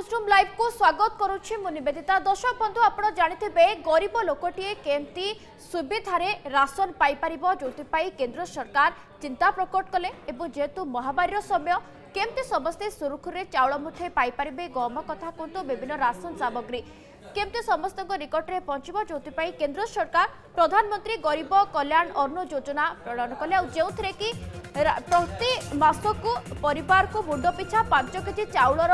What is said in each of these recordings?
newsroom ଲାଇଭ୍କୁ ସ୍ୱାଗତ କରୁଛି ମୁଁ ନିବେଦିତା ଦର୍ଶକ ବନ୍ଧୁ ଆପଣ ଜାଣିଥିବେ ଗରିବ ଲୋକଟିଏ କେମିତି ସୁବିଧାରେ ରାସନ ପାଇପାରିବ ଯେଉଁଥିପାଇଁ କେନ୍ଦ୍ର ସରକାର ଚିନ୍ତା ପ୍ରକଟ କଲେ ଏବଂ ଯେହେତୁ ମହାମାରୀର ସମୟ କେମିତି ସମସ୍ତେ ସୁରୁଖୁରୁରେ ଚାଉଳ ମୁଠେ ପାଇପାରିବେ ଗହମ କଥା କୁହନ୍ତୁ ବିଭିନ୍ନ ରାସନ ସାମଗ୍ରୀ কেমতি সমস্ত নিকটরে পঞ্চব যেপা কেন্দ্র সরকার প্রধানমন্ত্রী গরিব কল্যাণ অন্ন যোজনা প্রণয়ন কলে যে কি প্রতি মাসকু পরিবার মুন্ড পিছা পাঁচ কেজি চাউলর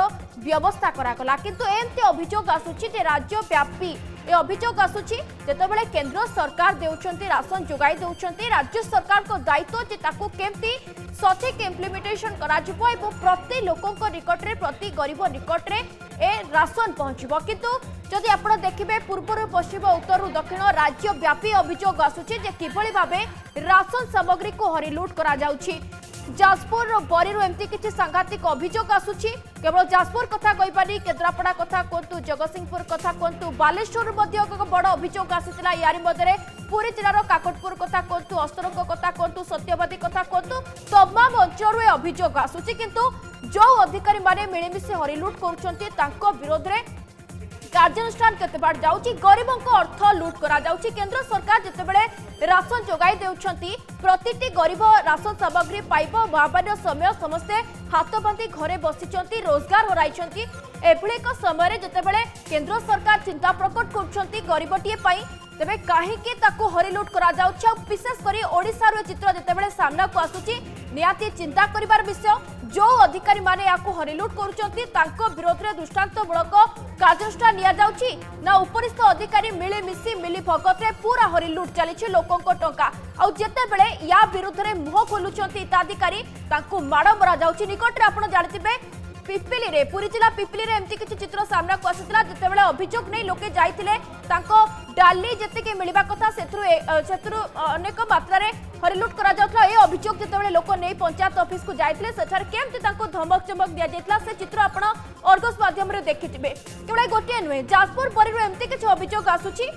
ব্যবস্থা করাগলা কিন্তু এমতি অভিযোগ আসুচি যে রাজ্যব্যাপী এ অভিযোগ আসুচি যেতবে কেন্দ্র সরকার দেউছেন রাসন যোগাই দেউছেন রাজ্য সরকার দায়িত্ব যে তাকে কেমতি সঠিক ইমপ্লিমেন্টেসন করা এবং প্রতি লোক নিকটরে প্রতি গরিব নিকটরে ए राशन पहुँचव किंतु जदि आप देखिए पूर्वर पश्चिम उत्तर दक्षिण राज्य व्यापी अभोग आसूचे किभली भाव राशन सामग्री को हरिलुट कर যাজপুর বরীর এমতি কিছু সাংঘাতিক অভিযোগ আসুচি কেবল যাজপুর কথা কইপারি কেদ্রাপড়া কথা কুহতু জগৎসিংপুর কথা কুহতু বালেশ্বর মধ্যে বড় অভিযোগ আসিছিল ইয়ারি মধ্যে ପୁରୀ ଜିଲ୍ଲାର କାକଟପୁର କଥା କୁହନ୍ତୁ ଅସ୍ତରଙ୍କ କଥା କୁହନ୍ତୁ ସତ୍ୟବାଦୀ କଥା କୁହନ୍ତୁ ତମାମ ଅଞ୍ଚଳରୁ ଏ ଅଭିଯୋଗ ଆସୁଛି କିନ୍ତୁ ଯେଉଁ ଅଧିକାରୀମାନେ ମିଳିମିଶି ହରିଲୁଟ୍ କରୁଛନ୍ତି ତାଙ୍କ ବିରୋଧରେ কার্যানুষ্ঠান কেতে বাড় যাচ্ছি গরিব অর্থ লুট করা যাচ্ছে কেন্দ্র সরকার যেতবে রাসন যোগাই দেওয়া প্রতিটি গরিব রাসন সামগ্রী পাইব মহামারী সময় সমস্তে হাত বাঁধি ঘরে বসিছেন রোজগার হরাই এভাবে এক সময় যেতবে কেন্দ্র সরকার চিন্তা প্রকট করছেন গরিবটিয়ে তেমনি কী তাকে হরিলুট করা যাচ্ছে বিশেষ করে ওড়শার চিত্র যেতবে সামনাকু আসুচি নিহতি চিন্তা করবার বিষয় जो अधिकारी माने याकु हरिलुट करुचंती तांको विरोध रे निया जाउची ना उपरिस्थ अधिकारी मिले मिसी मिली भगत रे पूरा हरिलुट चली लोकों को टंका आ जेते बेले या विरुद्ध रे मुंह खोलुचंती हिताधिकारी तांको माड़ मरा जाउची निकट रे आपण पिपिली रे पुरी जिला पिपिली रे एमती किछ चित्र सामना को आसितला जते बेला अभिजोख नै लोके जाईतिले तांको डाली जते के मिलिबा कथा सेतरु सेतरु अनेक मात्रा रे हरिलूट करा जाउथला ए अभिजोख जते बेला लोक नै पंचायत ऑफिस को जाईतिले सचार केमते तांको धमक चमक दिया जेतला से चित्र आपण अर्गस माध्यम रे देखिथिबे केबले गोटिए नुए जाजपुर परिरु एमती किछ अभिजोख आसुची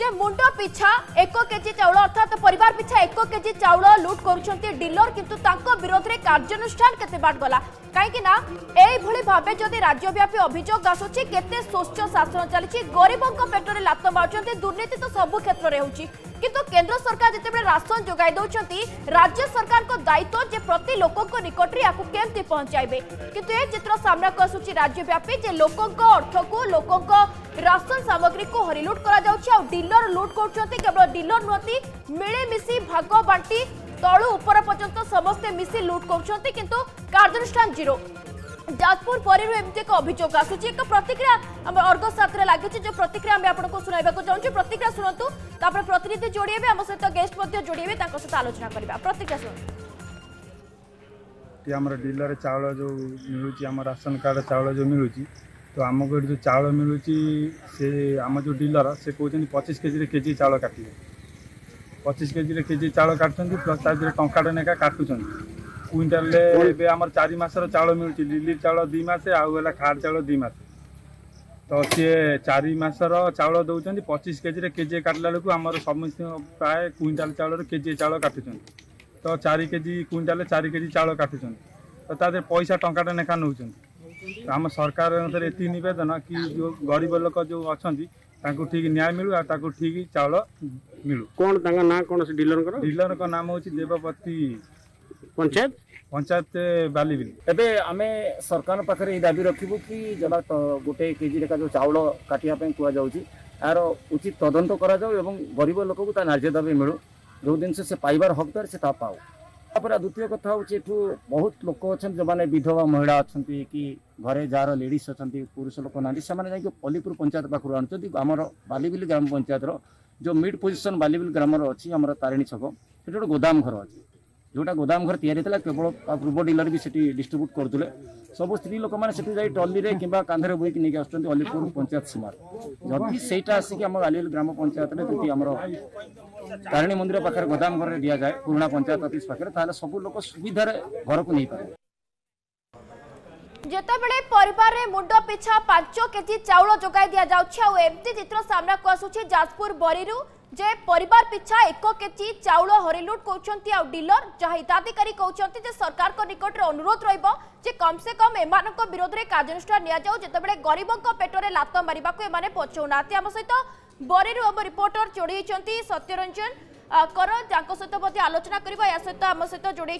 যে মুন্ড পিছা এক কেজি চাউল অর্থাৎ পরিবার পিছা এক কেজি চাউল লুট করছেন ডিলর কিন্তু তাঁর বিরোধে কার্যানুষ্ঠান কেতে বাট গলা কাইকি না এইভাবে ভাবে যদি রাজ্যব্যাপী অভিযোগ আসুচি কেতে শোষ্য শাসন চালছে গরিবঙ্ পেটরে লাত মারুচার দুর্নীতি তো সবু ক্ষেত্রে হচ্ছে କିନ୍ତୁ କେନ୍ଦ୍ର ସରକାର ଯେତେବେଳେ ରାସନ ଯୋଗାଇ ଦେଉଛନ୍ତି ରାଜ୍ୟ ସରକାରଙ୍କ ଦାୟିତ୍ୱ ଯେ ପ୍ରତି ଲୋକଙ୍କ ନିକଟରେ ୟାକୁ କେମିତି ପହଞ୍ଚାଇବେ କିନ୍ତୁ ଏ ଚିତ୍ର ସାମ୍ନାକୁ ଆସୁଛି ରାଜ୍ୟବ୍ୟାପୀ ଯେ ଲୋକଙ୍କ ଅର୍ଥକୁ ଲୋକଙ୍କ ରାସନ ସାମଗ୍ରୀକୁ ହରିଲୁଟ କରାଯାଉଛି ଆଉ ଡିଲର ଲୁଟ୍ କରୁଛନ୍ତି କେବଳ ଡିଲର ନୁହନ୍ତି ମିଳିମିଶି ଭାଗ ବାଣ୍ଟି ତଳୁ ଉପର ପର୍ଯ୍ୟନ୍ତ ସମସ୍ତେ ମିଶି ଲୁଟ୍ କରୁଛନ୍ତି କିନ୍ତୁ କାର୍ଯ୍ୟାନୁଷ୍ଠାନ ଜିରୋ ଯାଜପୁର ପରୀରୁ ଏମିତି ଏକ ଅଭିଯୋଗ ଆସୁଛି ଏକ ପ୍ରତିକ୍ରିୟା ଆମ ଅର୍ଗସ ସାଥିରେ ଲାଗୁଛି ଯେଉଁ ପ୍ରତିକ୍ରିୟା ଆମେ ଆପଣଙ୍କୁ ଶୁଣାଇବାକୁ ଚାହୁଁଛୁ ପ୍ରତିକ୍ରିୟା ଶୁଣନ୍ତୁ ତାପରେ ପ୍ରତିନିଧି ଯୋଡ଼ି ହେବେ ଆମ ସହିତ ଗେଷ୍ଟ ମଧ୍ୟ ଯୋଡ଼ି ହେବେ ତାଙ୍କ ସହିତ ଆଲୋଚନା କରିବା ପ୍ରତିକ୍ରିୟା ଶୁଣନ୍ତୁ କି ଆମର ଡିଲର ଚାଉଳ ଯେଉଁ ମିଳୁଛି ଆମ ରାସନ କାର୍ଡ଼ ଚାଉଳ ଯେଉଁ ମିଳୁଛି ତ ଆମକୁ ଏଠି ଯେଉଁ ଚାଉଳ ମିଳୁଛି ସେ ଆମ ଯେଉଁ ଡିଲର ସେ କହୁଛନ୍ତି ପଚିଶ କେଜିରେ କେଜି ଚାଉଳ କାଟିବେ ପଚିଶ କେଜିରେ କେଜି ଚାଉଳ କାଟୁଛନ୍ତି ପ୍ଲସ୍ ତା ଦେହରେ ଟଙ୍କାଟେ ନେଖା କାଟୁଛନ୍ତି କୁଇଣ୍ଟାଲରେ ଏବେ ଆମର ଚାରି ମାସର ଚାଉଳ ମିଳୁଛି ଲିଲି ଚାଉଳ ଦୁଇ ମାସ ଆଉ ହେଲା ଖାର ଚାଉଳ ଦୁଇ ମାସ ତ ସିଏ ଚାରି ମାସର ଚାଉଳ ଦେଉଛନ୍ତି ପଚିଶ କେଜିରେ କେଜିଏ କାଟିଲା ବେଳକୁ ଆମର ସମସ୍ତଙ୍କ ପ୍ରାୟ କୁଇଣ୍ଟାଲ ଚାଉଳରେ କେଜିଏ ଚାଉଳ କାଟୁଛନ୍ତି ତ ଚାରି କେଜି କୁଇଣ୍ଟାଲରେ ଚାରି କେଜି ଚାଉଳ କାଟୁଛନ୍ତି ତ ତା ଦେହରେ ପଇସା ଟଙ୍କାଟା ଲେଖା ନେଉଛନ୍ତି ଆମ ସରକାରଙ୍କ ଏତିକି ନିବେଦନ କି ଯେଉଁ ଗରିବ ଲୋକ ଯେଉଁ ଅଛନ୍ତି ତାଙ୍କୁ ଠିକ୍ ନ୍ୟାୟ ମିଳୁ ଆଉ ତାଙ୍କୁ ଠିକ୍ ଚାଉଳ ମିଳୁ କ'ଣ ତାଙ୍କ ନାଁ କ'ଣ ସେ ଡିଲରଙ୍କର ଡିଲରଙ୍କ ନାମ ହେଉଛି ଦେବପତି ପଞ୍ଚାୟତ ପଞ୍ଚାୟତ ବାଲିବିଲି ଏବେ ଆମେ ସରକାରଙ୍କ ପାଖରେ ଏଇ ଦାବି ରଖିବୁ କି ଯେଉଁଟା ଗୋଟେ କେଜି ଲେଖା ଯେଉଁ ଚାଉଳ କାଟିବା ପାଇଁ କୁହାଯାଉଛି ଏହାର ଉଚିତ ତଦନ୍ତ କରାଯାଉ ଏବଂ ଗରିବ ଲୋକକୁ ତା ନ୍ୟାର୍ଯ୍ୟ ଦାବି ମିଳୁ ଯେଉଁ ଜିନିଷ ସେ ପାଇବାର ହକଦାର ସେ ତା ପାଉ ତାପରେ ଦ୍ୱିତୀୟ କଥା ହେଉଛି ଏଠୁ ବହୁତ ଲୋକ ଅଛନ୍ତି ଯେଉଁମାନେ ବିଧବା ମହିଳା ଅଛନ୍ତି କି ଘରେ ଯାହାର ଲେଡ଼ିସ୍ ଅଛନ୍ତି ପୁରୁଷ ଲୋକ ନାହାନ୍ତି ସେମାନେ ଯାଇକି ପଲ୍ଲୀପୁର ପଞ୍ଚାୟତ ପାଖରୁ ଆଣୁଛନ୍ତି ଆମର ବାଲିବିଲି ଗ୍ରାମ ପଞ୍ଚାୟତର ଯେଉଁ ମିଡ୍ ପୋଜିସନ୍ ବାଲିବିଲି ଗ୍ରାମର ଅଛି ଆମର ତାରିଣୀ ଛକ ସେଠି ଗୋଟେ ଗୋଦାମ ଘର ଅଛି ଯେଉଁଟା ଗୋଦାମ ଘର ତିଆରି ହେଇଥିଲା କେବଳ ପୂର୍ବ ଡିଲର୍ ବି ସେଠି ଡିଷ୍ଟ୍ରିବ୍ୟୁଟ୍ କରୁଥିଲେ ସବୁ ସ୍ତ୍ରୀ ଲୋକମାନେ ସେଠି ଯାଇ ଟଲିରେ କିମ୍ବା କାନ୍ଧରେ ବୋହିକି ନେଇକି ଆସୁଛନ୍ତି ଅଲିପୁର ପଞ୍ଚାୟତ ସୀମାରେ ଯଦି ସେଇଟା ଆସିକି ଆମ ଆଲିଅଲି ଗ୍ରାମ ପଞ୍ଚାୟତରେ ଯଦି ଆମର ତାରିଣୀ ମନ୍ଦିର ପାଖରେ ଗୋଦାମ ଘରେ ଦିଆଯାଏ ପୁରୁଣା ପଞ୍ଚାୟତ ଅଫିସ୍ ପାଖରେ ତାହେଲେ ସବୁ ଲୋକ ସୁବିଧାରେ ଘରକୁ ନେଇପାରିବେ ଯେତେବେଳେ ପରିବାରରେ ମୁଣ୍ଡ ପିଛା ପାଞ୍ଚ କେଜି ଚାଉଳ ଯୋଗାଇ ଦିଆଯାଉଛି ଆଉ ଏମିତି ଚିତ୍ର ସାମ୍ନାକୁ ଆସୁଛି ଯାଜପୁର ବରିରୁ যে পরিবার পিছা এক কেজি চাউল হরিলুট করছেন আিলর যা হিতাধিকারী কৌন যে সরকার নিকটে অনুরোধ রহব যে কমসে কম এমান বিরোধে কার্যানুষ্ঠান নিয়াযাও যেতবে গরিব পেটরে লাত মারা এমানে পচাও না আম সহ বরেরু আম রিপোর্টর যোড়াই সত্যরঞ্জন কর যা সহ আলোচনা করা সহ আম সহ যোড়াই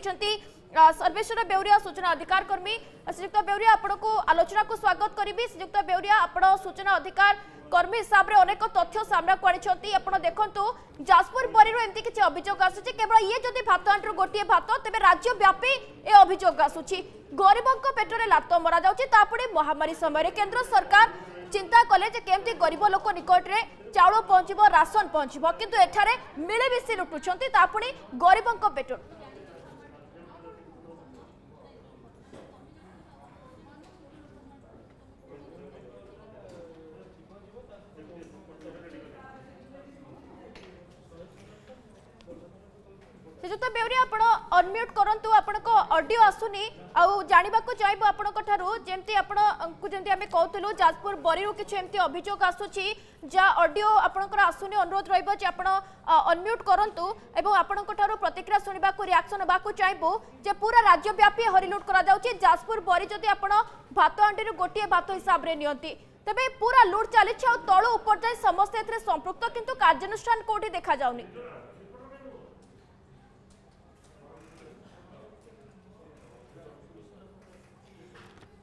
ସର୍ବେଶ୍ୱର ବେଉରିଆ ସୂଚନା ଅଧିକାର କର୍ମୀ ଶ୍ରୀଯୁକ୍ତ ବେଉରିଆ ଆପଣଙ୍କୁ ଆଲୋଚନାକୁ ସ୍ୱାଗତ କରିବି ଶ୍ରୀଯୁକ୍ତ ବେଉରିଆ ଆପଣ ସୂଚନା ଅଧିକାର କର୍ମୀ ହିସାବରେ ଅନେକ ତଥ୍ୟ ସାମ୍ନାକୁ ଆଣିଛନ୍ତି ଆପଣ ଦେଖନ୍ତୁ ଯାଜପୁର ବରିରୁ ଏମିତି କିଛି ଅଭିଯୋଗ ଆସୁଛି କେବଳ ଇଏ ଯଦି ଭାତ ଆଣ୍ଠରୁ ଗୋଟିଏ ଭାତ ତେବେ ରାଜ୍ୟ ବ୍ୟାପୀ ଏ ଅଭିଯୋଗ ଆସୁଛି ଗରିବଙ୍କ ପେଟରେ ଲାତ ମରାଯାଉଛି ତାପରେ ମହାମାରୀ ସମୟରେ କେନ୍ଦ୍ର ସରକାର ଚିନ୍ତା କଲେ ଯେ କେମିତି ଗରିବ ଲୋକ ନିକଟରେ ଚାଉଳ ପହଞ୍ଚିବ ରାସନ ପହଞ୍ଚିବ କିନ୍ତୁ ଏଠାରେ ମିଳିମିଶି ଲୁଟୁଛନ୍ତି ତା ପୁଣି ଗରିବଙ୍କ ପେଟରୁ সুজিত বেউরি আপনার অনমিউট করতু আপনার অডিও আসুনি আনবাক চাইব আপনার যেমতি আপনার যেমতি আমি কৌলু যাজপুর বরীরু কিছু এমতি অভিযোগ আসুচি যা অডিও আপনার আসুনি অনুরোধ রহব যে আপনার অনমিউট করতু এবং আপনার প্রতিক্রিয়া শুণবা রিয়াকশন হওয়া চাইব যে পুরা রাজ্যব্যাপী হরিলুট করা যাচ্ছে যাজপুর বরী যদি আপনার ভাত হাঁডি গোটিয়ে ভাত হিসাবে নিয়ন্তি তবে পুরা লুট চালছে আলু উপর যায় সমস্ত এতে সম্পৃক্ত কিন্তু কার্যানুষ্ঠান কোটি দেখা যাওনি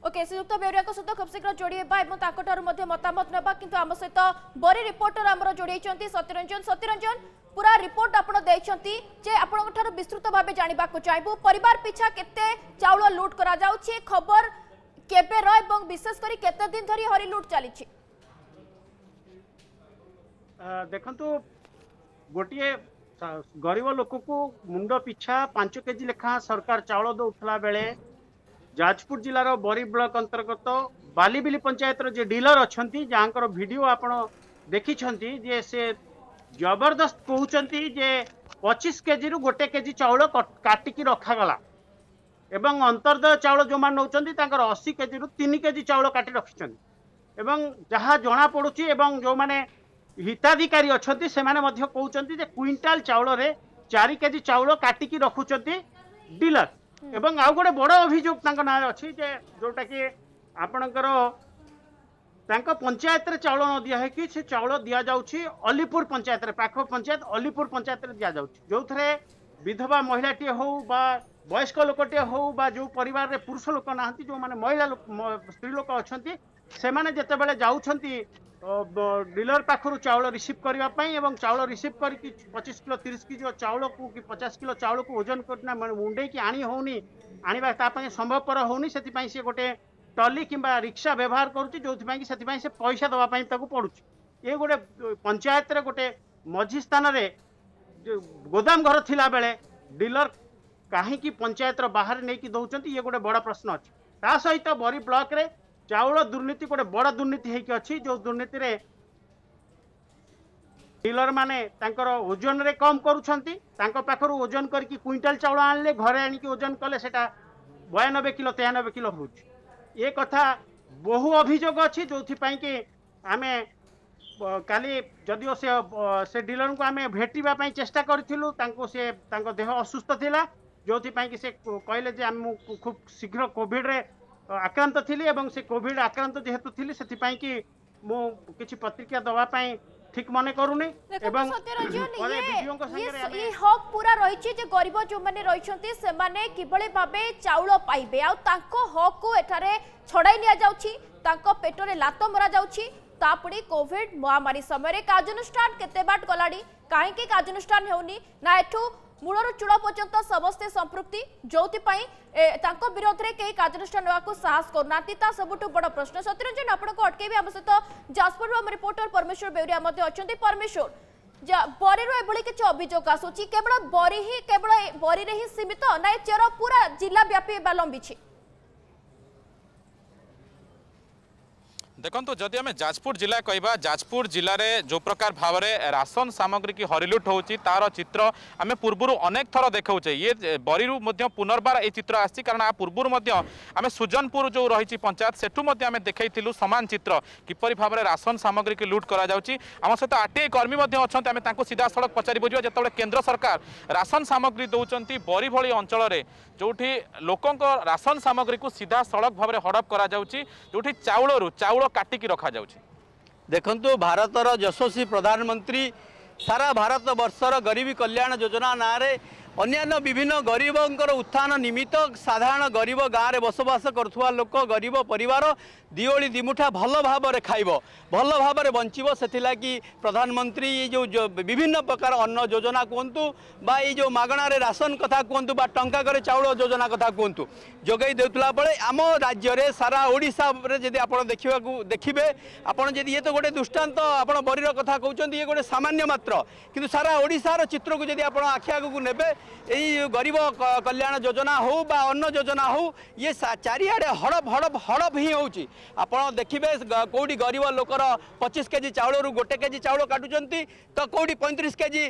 ওকে ଶ୍ରୀଯୁକ୍ତ ବେଉରିଆଙ୍କ ସହିତ ଖୁବ୍ ଶୀଘ୍ର ଯୋଡ଼ି ହେବା ଏବଂ ତାଙ୍କଠାରୁ ମଧ୍ୟ ମତାମତ ନେବା କିନ୍ତୁ ଆମ ସହିତ ବରି ରିପୋର୍ଟର ଆମର ଯୋଡ଼ିଛନ୍ତି ସତ୍ୟରଞ୍ଜନ ସତ୍ୟରଞ୍ଜନ ପୁରା ରିପୋର୍ଟ ଆପଣ ଦେଇଛନ୍ତି ଯେ ଆପଣଙ୍କଠାରୁ ବିସ୍ତୃତ ଭାବେ ଜାଣିବାକୁ ଚାହିଁବୁ ପରିବାର ପିଛା କେତେ ଚାଉଳ ଲୁଟ୍ କରାଯାଉଛି ଖବର କେବେର ଏବଂ ବିଶେଷ କରି କେତେ ଦିନ ଧରି ହରି ଲୁଟ୍ ଚାଲିଛି ଦେଖନ୍ତୁ ଗୋଟିଏ ଗରିବ ଲୋକକୁ ମୁଣ୍ଡ ପିଛା ପାଞ୍ଚ କେଜି ଲେଖା ସରକାର ଚାଉଳ ଦେଉଥିଲା ବେଳେ ଯାଜପୁର ଜିଲ୍ଲାର ବରୀ ବ୍ଲକ ଅନ୍ତର୍ଗତ ବାଲିବିଲି ପଞ୍ଚାୟତର ଯିଏ ଡିଲର ଅଛନ୍ତି ଯାହାଙ୍କର ଭିଡ଼ିଓ ଆପଣ ଦେଖିଛନ୍ତି ଯେ ସେ ଜବରଦସ୍ତ କହୁଛନ୍ତି ଯେ ପଚିଶ କେଜିରୁ ଗୋଟେ କେଜି ଚାଉଳ କାଟିକି ରଖାଗଲା ଏବଂ ଅନ୍ତର୍ଦୟ ଚାଉଳ ଯେଉଁମାନେ ନେଉଛନ୍ତି ତାଙ୍କର ଅଶୀ କେଜିରୁ ତିନି କେଜି ଚାଉଳ କାଟି ରଖିଛନ୍ତି ଏବଂ ଯାହା ଜଣାପଡ଼ୁଛି ଏବଂ ଯେଉଁମାନେ ହିତାଧିକାରୀ ଅଛନ୍ତି ସେମାନେ ମଧ୍ୟ କହୁଛନ୍ତି ଯେ କୁଇଣ୍ଟାଲ ଚାଉଳରେ ଚାରି କେଜି ଚାଉଳ କାଟିକି ରଖୁଛନ୍ତି ଡିଲର এবং ଆଉ ଗୋଟେ ବଡ଼ ଅଭିଯୋଗ ତାଙ୍କ ନାଁରେ ଅଛି ଯେ ଯେଉଁଟାକି ଆପଣଙ୍କର ତାଙ୍କ ପଞ୍ଚାୟତରେ ଚାଉଳ ନ ଦିଆ ହେଇକି ସେ ଚାଉଳ ଦିଆଯାଉଛି ଅଲିପୁର ପଞ୍ଚାୟତରେ ପାଖ ପଞ୍ଚାୟତ ଅଲିପୁର ପଞ୍ଚାୟତରେ ଦିଆଯାଉଛି ଯେଉଁଥିରେ ବିଧବା ମହିଳାଟିଏ ହେଉ ବା ବୟସ୍କ ଲୋକଟିଏ ହେଉ ବା ଯେଉଁ ପରିବାରରେ ପୁରୁଷ ଲୋକ ନାହାନ୍ତି ଯେଉଁମାନେ ମହିଳା ସ୍ତ୍ରୀ ଲୋକ ଅଛନ୍ତି ସେମାନେ ଯେତେବେଳେ ଯାଉଛନ୍ତି डिलर पाखर चाउल रिसीव करने चाउल रिसीव कर पचीस किलो तीस किलो चाउल को कि पचास किलो चाउल को ओजन कर मुंडे की आनी होनी आने संभवपर हो गोटे ट्रली कि रिक्सा व्यवहार करुच्च जो से पैसा देवाई पड़ू ये गोटे पंचायत गोटे मझी स्थान गोदाम घर थिला बेले डीलर कहीं पंचायत बाहर नहीं कि दौरान ये गोटे बड़ प्रश्न अच्छे ता सहित बरी ब्लक्रे ଚାଉଳ ଦୁର୍ନୀତି ଗୋଟେ ବଡ଼ ଦୁର୍ନୀତି ହେଇକି ଅଛି ଯେଉଁ ଦୁର୍ନୀତିରେ ডিলরমানে তাঁর ওজনরে কম করছেন তাঁর পাখর ওজন করি কুইন্টাল চাউল আনলে ঘরে আনিকি ওজন কলে সেটা বয়ানবে কিলো তেয়ানবে কিলো হচ্ছে এ কথা বহু অভিযোগ অ্যাপাইকি আমি কালি যদিও সে সে ডিলর আমি ভেটবা চেষ্টা করেছিলু সে তাঁর দেহ অসুস্থ লা যেপাই সে কে যে আমি খুব শীঘ্র কোভিড্রে আক্রান্ত ଥିଲି এবং সে কোভিড আক্রান্ত যেহেতু ଥିଲି ସେଥିପାଇଁ কি ମୁଁ କିଛି প্রতিক্রিয়া ଦେବା পাই ঠিক মনে করুনি এবং এই হক পুরা রয়েছে যে গরিব যে রয়েছে সেমানে কিভাবে ভাবে চাউল পাইবে আউ তাঙ্ক হক কু এঠারে ছড়াই নিয়া যাউছি তাঙ্ক পেটরে লাত মরা যাউছি তাপরে কোভিড মহামারী সময় কার্যানুষ্ঠান কেতে বাট গলাড়ি কাহিকি কার্যানুষ্ঠান হেউনি না এঠু ମୂଳରୁ ଚୂଳ ପର୍ଯ୍ୟନ୍ତ ସମସ୍ତେ ସମ୍ପୃକ୍ତି ଯେଉଁଥିପାଇଁ ତାଙ୍କ ବିରୋଧରେ କେହି କାର୍ଯ୍ୟାନୁଷ୍ଠାନ ନେବାକୁ ସାହସ କରୁନାହାନ୍ତି ତା ସବୁଠୁ ବଡ଼ ପ୍ରଶ୍ନ ସତ୍ୟରଞ୍ଜନ ଆପଣଙ୍କୁ ଅଟକେଇବି ଆମ ସହିତ ଯାଜପୁରରୁ ଆମ ରିପୋର୍ଟର ପରମେଶ୍ୱର ବେଉରିଆ ମଧ୍ୟ ଅଛନ୍ତି ପରମେଶ୍ୱର বরের এভাবে কিছু অভিযোগ আসুচি কেবল বরি হি কেবল বরিরে হি সীমিত না এ চের পুরা জেলা ব্যাপী লম্বিছে দেখন্তু ଯଦି ଆମେ ଯାଜପୁର ଜିଲ୍ଲା କହିବା ଯାଜପୁର ଜିଲ୍ଲାରେ ଯେଉଁ ପ୍ରକାର ଭାବରେ ରାସନ ସାମଗ୍ରୀ କି ହରିଲୁଟ୍ ହେଉଛି ତାର ଚିତ୍ର ଆମେ ପୂର୍ବରୁ ଅନେକ ଥର ଦେଖାଉଛେ ଇଏ ବରିରୁ ମଧ୍ୟ ପୁନର୍ବାର ଏହି ଚିତ୍ର ଆସିଛି କାରଣ ଆ ପୂର୍ବରୁ ମଧ୍ୟ ଆମେ ସୁଜନପୁର ଯେଉଁ ରହିଛି ପଞ୍ଚାୟତ ସେଠୁ ମଧ୍ୟ ଆମେ ଦେଖାଇଥିଲୁ ସମାନ ଚିତ୍ର କିପରି ଭାବରେ ରାସନ ସାମଗ୍ରୀକି ଲୁଟ୍ କରାଯାଉଛି ଆମ ସହିତ ଆର୍ଟିଆଇ କର୍ମୀ ମଧ୍ୟ ଅଛନ୍ତି ଆମେ ତାଙ୍କୁ ସିଧାସଳଖ ପଚାରି ବୁଝିବା ଯେତେବେଳେ କେନ୍ଦ୍ର ସରକାର ରାସନ ସାମଗ୍ରୀ ଦେଉଛନ୍ତି ବରି ଭଳି ଅଞ୍ଚଳରେ ଯେଉଁଠି ଲୋକଙ୍କ ରାସନ ସାମଗ୍ରୀକୁ ସିଧାସଳଖ ଭାବରେ ହଡ଼ପ କରାଯାଉଛି ଯେଉଁଠି ଚାଉଳରୁ ଚାଉଳ କାଟିକି ରଖାଯାଉଛି ଦେଖନ୍ତୁ ଭାରତର ଯଶସ୍ୱୀ ପ୍ରଧାନମନ୍ତ୍ରୀ ସାରା ଭାରତ ବର୍ଷର ଗରିବୀ କଲ୍ୟାଣ ଯୋଜନା ନାଁରେ ଅନ୍ୟାନ୍ୟ ବିଭିନ୍ନ ଗରିବଙ୍କର ଉତ୍ଥାନ ନିମିତ୍ତ ସାଧାରଣ ଗରିବ ଗାଁରେ ବସବାସ କରୁଥିବା ଲୋକ ଗରିବ ପରିବାର ଦିଓଳି ଦିମୁଠା ଭଲ ଭାବରେ ଖାଇବ ଭଲ ଭାବରେ ବଞ୍ଚିବ ସେଥିଲାଗି ପ୍ରଧାନମନ୍ତ୍ରୀ ଏଇ ଯେଉଁ ବିଭିନ୍ନ ପ୍ରକାର ଅନ୍ନ ଯୋଜନା କୁହନ୍ତୁ ବା ଏଇ ଯେଉଁ ମାଗଣାରେ ରାସନ କଥା କୁହନ୍ତୁ ବା ଟଙ୍କା କରେ ଚାଉଳ ଯୋଜନା କଥା କୁହନ୍ତୁ ଯୋଗାଇ ଦେଉଥିଲା ବେଳେ ଆମ ରାଜ୍ୟରେ ସାରା ଓଡ଼ିଶାରେ ଯଦି ଆପଣ ଦେଖିବାକୁ ଦେଖିବେ ଆପଣ ଯଦି ଇଏ ତ ଗୋଟେ ଦୃଷ୍ଟାନ୍ତ ଆପଣ ବରିର କଥା କହୁଛନ୍ତି ଇଏ ଗୋଟେ ସାମାନ୍ୟ ମାତ୍ର କିନ୍ତୁ ସାରା ଓଡ଼ିଶାର ଚିତ୍ରକୁ ଯଦି ଆପଣ ଆଖି ଆଗକୁ ନେବେ ଏଇ ଗରିବ କଲ୍ୟାଣ ଯୋଜନା ହେଉ ବା ଅନ୍ୟ ଯୋଜନା ହେଉ ଇଏ ଚାରିଆଡ଼େ ହଡ଼ପ ହଡ଼ପ ହଡ଼ପ ହିଁ ହେଉଛି ଆପଣ ଦେଖିବେ କେଉଁଠି ଗରିବ ଲୋକର ପଚିଶ କେଜି ଚାଉଳରୁ ଗୋଟେ କେଜି ଚାଉଳ କାଟୁଛନ୍ତି ତ କେଉଁଠି ପଇଁତିରିଶ କେଜି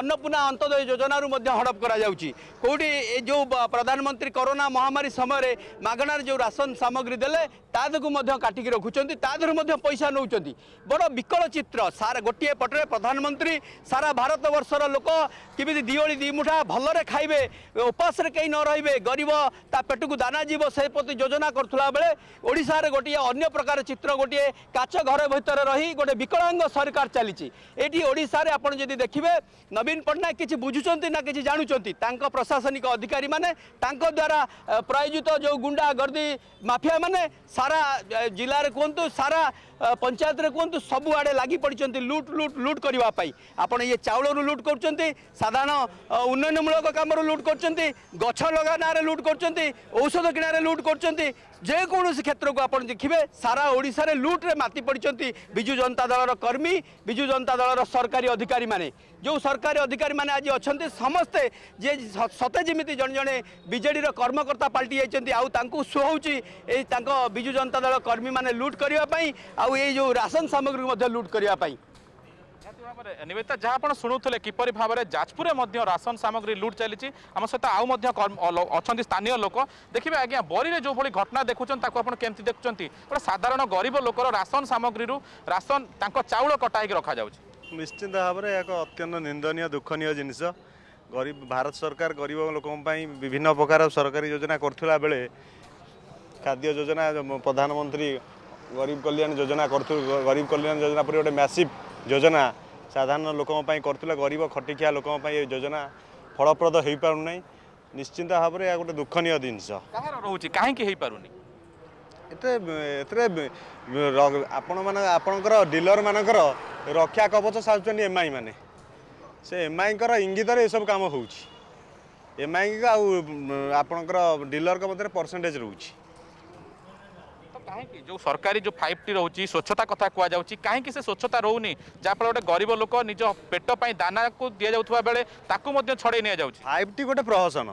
ଅନ୍ନପୂର୍ଣ୍ଣା ଅନ୍ତୋଦୟ ଯୋଜନାରୁ ମଧ୍ୟ ହଡ଼ପ କରାଯାଉଛି କେଉଁଠି ଏ ଯେଉଁ ପ୍ରଧାନମନ୍ତ୍ରୀ କରୋନା ମହାମାରୀ ସମୟରେ ମାଗଣାରେ ଯେଉଁ ରାସନ ସାମଗ୍ରୀ ଦେଲେ ତା ଦେହକୁ ମଧ୍ୟ କାଟିକି ରଖୁଛନ୍ତି ତା ଦେହରୁ ମଧ୍ୟ ପଇସା ନେଉଛନ୍ତି ବଡ଼ ବିକଳ ଚିତ୍ର ସାରା ଗୋଟିଏ ପଟରେ ପ୍ରଧାନମନ୍ତ୍ରୀ ସାରା ଭାରତବର୍ଷର ଲୋକ କେମିତି দুইওଳି ଦୁଇ ମୁଠା ଭଲରେ ଖାଇବେ ଉପାସରେ କେହି ନ ରହିବେ ଗରିବ ତା ପେଟକୁ ଦାନା ଯିବ ସେ ପ୍ରତି ଯୋଜନା କରୁଥିଲା ବେଳେ ଓଡ଼ିଶାରେ ଗୋଟିଏ ଅନ୍ୟ ପ୍ରକାର ଚିତ୍ର ଗୋଟିଏ କାଚ ଘର ଭିତରେ ରହି ଗୋଟିଏ ବିକଳାଙ୍ଗ ସରକାର ଚାଲିଛି ଏଇଠି ଓଡ଼ିଶାରେ ଆପଣ ଯଦି ଦେଖିବେ ନବୀନ ପଟ୍ଟନାୟକ କିଛି ବୁଝୁଛନ୍ତି ନା କିଛି ଜାଣୁଛନ୍ତି ତାଙ୍କ ପ୍ରଶାସନିକ ଅଧିକାରୀମାନେ ତାଙ୍କ ଦ୍ୱାରା ପ୍ରାୟୋଜିତ ଯେଉଁ ଗୁଣ୍ଡା ଗର୍ଦି ମାଫିଆମାନେ ସାରା ଜିଲ୍ଲାରେ କୁହନ୍ତୁ ସାରା पञ्चातले कुहु सबुआ लाग लुट लुट लुट गर्दाप आए चाउलरू लुट गर् साधारण उन्नयनमूलक कामहरू लुट गर्छ लगान लुट गर्छ औषध किणार लुट गर्छकै क्षेत्रको आाओडाले लुट्रे माथि पढिन्छ विजु जनता दल कर्मी विजु जनता दल र सरकारी अधिकारिने ଯେଉଁ ସରକାରୀ ଅଧିକାରୀମାନେ ଆଜି ଅଛନ୍ତି ସମସ୍ତେ ଯିଏ ସତେ ଯେମିତି ଜଣେ ଜଣେ ବିଜେଡ଼ିର କର୍ମକର୍ତ୍ତା ପାଲଟି ଯାଇଛନ୍ତି ଆଉ ତାଙ୍କୁ ସୁହଉଛି ଏଇ ତାଙ୍କ ବିଜୁ ଜନତା ଦଳ କର୍ମୀମାନେ ଲୁଟ୍ କରିବା ପାଇଁ ଆଉ ଏଇ ଯେଉଁ ରାସନ ସାମଗ୍ରୀକୁ ମଧ୍ୟ ଲୁଟ୍ କରିବା ପାଇଁ ভাবে নিবেদিতা যা আপনার শুণুলে কিপর ভাবে যাজপুরে রাসন সামগ্রী লুট চালছে আমার সহ আউ অনেক স্থানীয় লোক দেখবে আজ্ঞা বরীরে যেভাবে ঘটনা দেখুছেন তাকে আপনার কেমতি দেখুছেন গোটে সাধারণ গরিব লোকর রাসন সামগ্রী রাসন তাঁর চাউল কটা হয়ে রখা যাচ্ছে ନିଶ୍ଚିନ୍ତ ଭାବରେ ଏହା ଏକ ଅତ୍ୟନ୍ତ ନିନ୍ଦନୀୟ ଦୁଃଖନୀୟ ଜିନିଷ ଗରିବ ଭାରତ ସରକାର ଗରିବ ଲୋକଙ୍କ ପାଇଁ ବିଭିନ୍ନ ପ୍ରକାର ସରକାରୀ ଯୋଜନା କରୁଥିଲା ବେଳେ ଖାଦ୍ୟ ଯୋଜନା ପ୍ରଧାନମନ୍ତ୍ରୀ ଗରିବ କଲ୍ୟାଣ ଯୋଜନା କରୁଥିଲେ ଗରିବ କଲ୍ୟାଣ ଯୋଜନା ପରି ଗୋଟେ ମ୍ୟାସିଭ୍ ଯୋଜନା ସାଧାରଣ ଲୋକଙ୍କ ପାଇଁ କରୁଥିଲା ଗରିବ ଖଟିଖିଆ ଲୋକଙ୍କ ପାଇଁ ଏ ଯୋଜନା ଫଳପ୍ରଦ ହୋଇପାରୁନାହିଁ ନିଶ୍ଚିନ୍ତ ଭାବରେ ଏହା ଗୋଟେ ଦୁଃଖନୀୟ ଜିନିଷ ରହୁଛି କାହିଁକି ହୋଇପାରୁନି ଏତେ ଏଥିରେ ଆପଣମାନ ଆପଣଙ୍କର ଡିଲର୍ମାନଙ୍କର রক্ষা কবচ সাজুଛନ୍ତି ଏମ୍ଆଇ ମାନେ ସେ ଏମ୍ଆଇଙ୍କର ଇଙ୍ଗିତରେ ଏସବୁ କାମ ହେଉଛି ଏମ୍ଆଇଙ୍କ ଆଉ ଆପଣଙ୍କର ଡିଲରଙ୍କ ମଧ୍ୟରେ ପରସେଣ୍ଟେଜ୍ ରହୁଛି କାହିଁକି ଯେଉଁ ସରକାରୀ ଯେଉଁ ଫାଇଭ୍ ଟି ରହୁଛି ସ୍ୱଚ୍ଛତା କଥା କୁହାଯାଉଛି କାହିଁକି ସେ ସ୍ୱଚ୍ଛତା ରହୁନି ଯାହାଫଳରେ ଗୋଟେ ଗରିବ ଲୋକ ନିଜ ପେଟ ପାଇଁ ଦାନାକୁ ଦିଆଯାଉଥିବା ବେଳେ ତାକୁ ମଧ୍ୟ ଛଡ଼େଇ ନିଆଯାଉଛି ଫାଇଭ୍ ଟି ଗୋଟେ ପ୍ରହସନ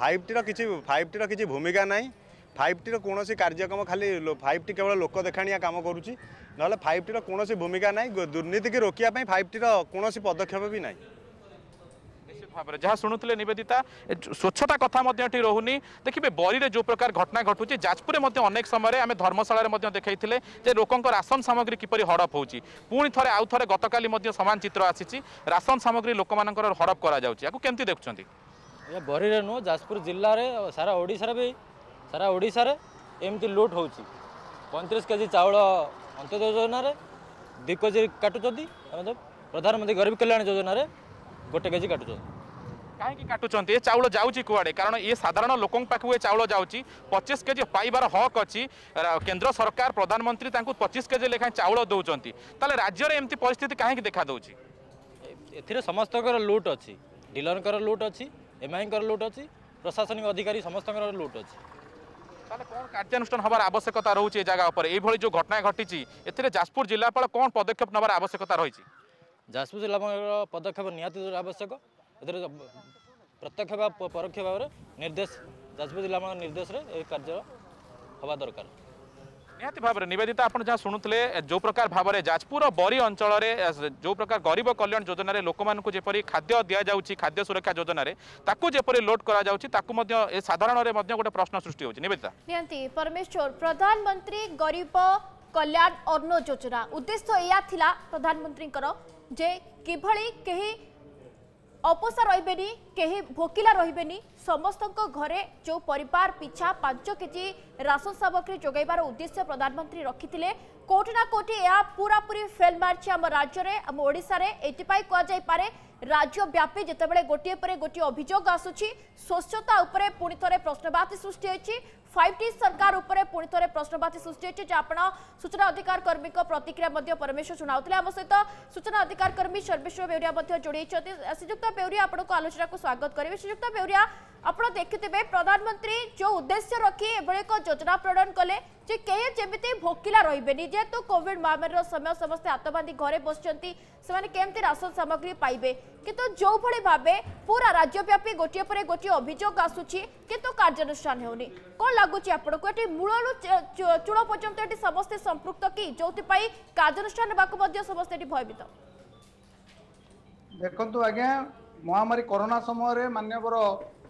ଫାଇଭ୍ ଟିର କିଛି ଫାଇଭ୍ ଟିର କିଛି ଭୂମିକା ନାହିଁ ফাইভ টির কৌশি কার্যক্রম খালি ফাইভ টি কেবল লোক দেখাণিয়া কাম করুছি নহলে ফাইভ টির কৌশি ভূমিকা নাই দুর্নীতিকে রোকিয়া ফাইভ টির কৌশি পদক্ষেপ বি নাই যা শুণুলে নিবেদিতা স্বচ্ছতা কথা মধ্যে এটি রহুনি দেখবে বরীরে যে প্রকার ঘটনা ঘটুছে যাজপুরে মধ্যে অনেক সময় আমি ধর্মশালার দেখাই যে লোকঙ্ রাসন সামগ্রী কিপর হড়প হচ্ছে পুঁ থে আউ থে গতকাল সমান চিত্র আসিছি রাসন সামগ্রী লোক হড়প করা যাচ্ছে এখন কেমতি দেখুন বরীরে নু যাজপুর জেলার সারা ওড়শার বি ସାରା ଓଡ଼ିଶାରେ ଏମିତି ଲୁଟ୍ ହେଉଛି ପଇଁତିରିଶ କେଜି ଚାଉଳ ଅନ୍ତ୍ୟୋଦୟ ଯୋଜନାରେ ଦୁଇ କେଜି କାଟୁଛନ୍ତି ପ୍ରଧାନମନ୍ତ୍ରୀ ଗରିବ କଲ୍ୟାଣ ଯୋଜନାରେ ଗୋଟେ କେଜି କାଟୁଛନ୍ତି କାହିଁକି କାଟୁଛନ୍ତି ଏ ଚାଉଳ ଯାଉଛି କୁଆଡ଼େ କାରଣ ଇଏ ସାଧାରଣ ଲୋକଙ୍କ ପାଖକୁ ଏ ଚାଉଳ ଯାଉଛି ପଚିଶ କେଜି ପାଇବାର ହକ୍ ଅଛି କେନ୍ଦ୍ର ସରକାର ପ୍ରଧାନମନ୍ତ୍ରୀ ତାଙ୍କୁ ପଚିଶ କେଜି ଲେଖାଏଁ ଚାଉଳ ଦେଉଛନ୍ତି ତାହେଲେ ରାଜ୍ୟରେ ଏମିତି ପରିସ୍ଥିତି କାହିଁକି ଦେଖାଦେଉଛି ଏଥିରେ ସମସ୍ତଙ୍କର ଲୁଟ୍ ଅଛି ଡିଲରଙ୍କର ଲୁଟ୍ ଅଛି ଏମ୍ଆଇଙ୍କର ଲୁଟ୍ ଅଛି ପ୍ରଶାସନିକ ଅଧିକାରୀ ସମସ୍ତଙ୍କର ଲୁଟ୍ ଅଛି তাহলে কোন কার্যানুষ্ঠান হবার আবশ্যকতা রয়েছে এই জায়গা উপরে এইভাবে যে ঘটনা ঘটিছে এতে যাজপুর জেলাপাল কোন পদক্ষেপ নেবার আবশ্যকতা রয়েছে যাজপুর জেলাপাল পদক্ষেপ নিহতি আবশ্যক এতে প্রত্যক্ষ বা পরোক্ষ ভাবে নির্দেশ যাজপুর জেলাপাল নির্দেশে এই কার্য হওয়া দরকার ନିହାତି ଭାବରେ ନିବେଦିତା ଆପଣ ଯାହା ଶୁଣୁଥିଲେ ଯେଉଁ ପ୍ରକାର ଭାବରେ ଯାଜପୁର ବରୀ ଅଞ୍ଚଳରେ ଯେଉଁ ପ୍ରକାର ଗରିବ କଲ୍ୟାଣ ଯୋଜନାରେ ଲୋକମାନଙ୍କୁ ଯେପରି ଖାଦ୍ୟ ଦିଆଯାଉଛି ଖାଦ୍ୟ ସୁରକ୍ଷା ଯୋଜନାରେ ତାକୁ ଯେପରି ଲୋଡ୍ କରାଯାଉଛି ତାକୁ ମଧ୍ୟ ଏ ସାଧାରଣରେ ମଧ୍ୟ ଗୋଟେ ପ୍ରଶ୍ନ ସୃଷ୍ଟି ହେଉଛି ନିବେଦିତା ନିହାତି ପରମେଶ୍ୱର ପ୍ରଧାନମନ୍ତ୍ରୀ ଗରିବ କଲ୍ୟାଣ ଅନ୍ନ ଯୋଜନା ଉଦ୍ଦେଶ୍ୟ ଏହା ଥିଲା ପ୍ରଧାନମନ୍ତ୍ରୀଙ୍କର ଯେ କିଭଳି କେହି অপসরাইবেনি কেহি ভোকিলা রইবেনি সমস্তଙ୍କ ঘরে যে পরিবার পিછા পাঁচকেটি রেশন সাবকৰি যোগাইবার উদ্দেশ্য প্রধানমন্ত্রী ৰখিtile কোটিনা কোটি এয়া පුරාපුરી ফেলমারছ আমা ৰাজ্যৰে আমা ওড়িশাৰে 85 কোৱা যায় পাৰে ৰাজ্যব্যাপী জেতেবেলে গটিএপৰে গটি অভিযোগ আসুচি স্বাস্থতা ওপৰে পূৰিতৰে প্ৰশ্নবাতি সৃষ্টি হৈচি फाइव टी सरकार पुणी थे प्रश्नवाची सृष्टि जे सूचना अधिकार कर्मी प्रतिक्रिया परमेश्वर शुणाऊले आम सहित सूचना अधिकार कर्मी सर्वेश्वर बेहरिया जोड़ी श्रीजुक्त बेउरिया आपको आलोचना को स्वागत करेंगे श्रीजुक्त बेउरिया আপনার দেখিথে প্রধানমন্ত্রী যে উদ্দেশ্য রক্ষি এভাবে এক যোজনা প্রণয়ন কলে যে কে যেমি ভোকিলা রহবে যেহেতু কোভিড মহামারীর সময় সমস্ত হাত বাঁধি ঘরে বসছেন সে কমিটি রাসন সামগ্রী পাইবে কিন্তু যেভাবে ভাবে পুরা রাজ্যব্যাপী গোটিয়ে পরে গোটিয়ে অভিযোগ আসুচি কিন্তু কার্যানুষ্ঠান হেউনি কম লাগুচি আপনার এটি মূলু চূড় পর্যন্ত এটি সমস্তে সম্পৃক্ত কি যেপাই কার্যানুষ্ঠান নেওয়া সমস্তে এটি ভয়ভীত দেখুন আজ্ঞা মহামারী করোনা সময় মানবর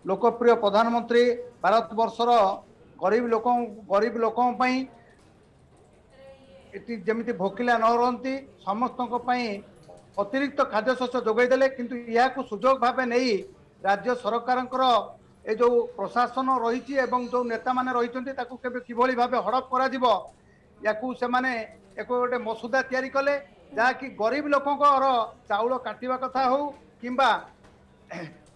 ଲୋକପ୍ରିୟ ପ୍ରଧାନମନ୍ତ୍ରୀ ଭାରତବର୍ଷର ଗରିବ ଲୋକ ଗରିବ ଲୋକଙ୍କ ପାଇଁ ଏଠି ଯେମିତି ଭୋକିଲା ନ ରହନ୍ତି ସମସ୍ତଙ୍କ ପାଇଁ ଅତିରିକ୍ତ ଖାଦ୍ୟଶସ୍ୟ ଯୋଗାଇ ଦେଲେ କିନ୍ତୁ ଏହାକୁ ସୁଯୋଗ ଭାବେ ନେଇ ରାଜ୍ୟ ସରକାରଙ୍କର ଏ ଯେଉଁ ପ୍ରଶାସନ ରହିଛି ଏବଂ ଯେଉଁ ନେତାମାନେ ରହିଛନ୍ତି ତାକୁ କେବେ କିଭଳି ଭାବେ ହଡ଼ପ କରାଯିବ ୟାକୁ ସେମାନେ ଏକ ଗୋଟେ ମସୁଦା ତିଆରି କଲେ ଯାହାକି ଗରିବ ଲୋକଙ୍କର ଚାଉଳ କାଟିବା କଥା ହେଉ କିମ୍ବା